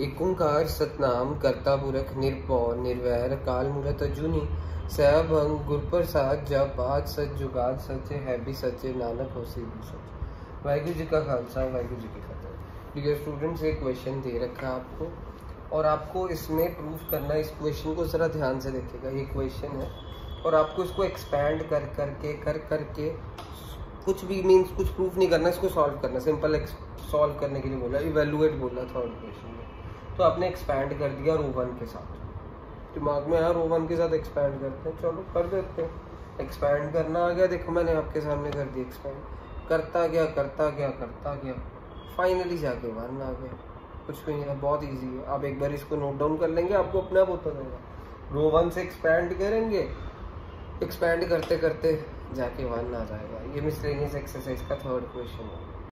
एक ओंकार सतनाम कर्ता पुरख, निरपौर, निर्वैर काल मूरत अजूनी सहभंग गुरप्रसाद जप आज सच जुगाद सचे है भी सचे नानक हो सी भी सच वाहिगुरु जी का खालसा, वाहिगुरु जी की फतेह। डियर स्टूडेंट्स एक क्वेश्चन दे रखा है आपको, और आपको इसमें प्रूफ करना, इस क्वेश्चन को ज़रा ध्यान से देखिएगा। ये क्वेश्चन है, और आपको इसको एक्सपैंड कर, करके कर, करके, कुछ भी मीन्स कुछ प्रूफ नहीं करना, इसको सॉल्व करना। सिंपल सॉल्व करने के लिए बोला इवेलुएट बोला थर्ड क्वेश्चन में। तो आपने एक्सपैंड कर दिया रो वन के साथ। दिमाग में आया रो वन के साथ एक्सपैंड करते हैं। चलो, कर देते हैं। एक्सपैंड करना आ गया। देखो, मैंने आपके सामने कर दिया एक्सपैंड करता गया करता गया करता गया। फाइनली जाके वन आ गया। कुछ भी नहीं है बहुत ईजी है। आप एक बार इसको नोट डाउन कर लेंगे, आपको अपने आप होता रहेगा रो वन से एक्सपैंड करेंगे। एक्सपैंड करते करते जाके वन आ जाएगा। ये मिसलेनियस एक्सरसाइज का थर्ड क्वेश्चन है।